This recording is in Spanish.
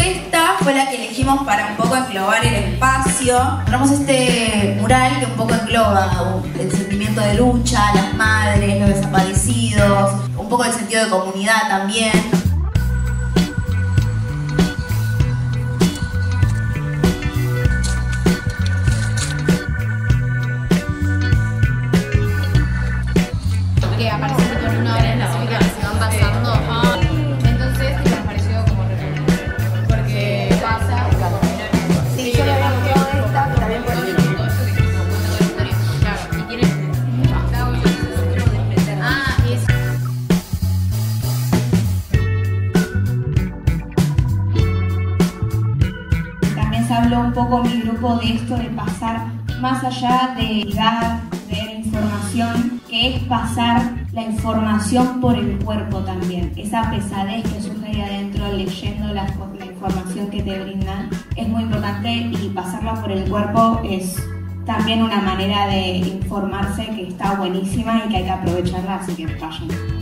esta fue la que elegimos para un poco englobar el espacio. Tenemos este mural que un poco engloba el sentimiento de lucha, las madres, los desaparecidos, un poco el sentido de comunidad también. Habló un poco mi grupo de esto de pasar más allá de dar, de información, que es pasar la información por el cuerpo también. Esa pesadez que surge ahí adentro leyendo la, la información que te brindan es muy importante y pasarla por el cuerpo es también una manera de informarse que está buenísima y que hay que aprovecharla, así que vayan.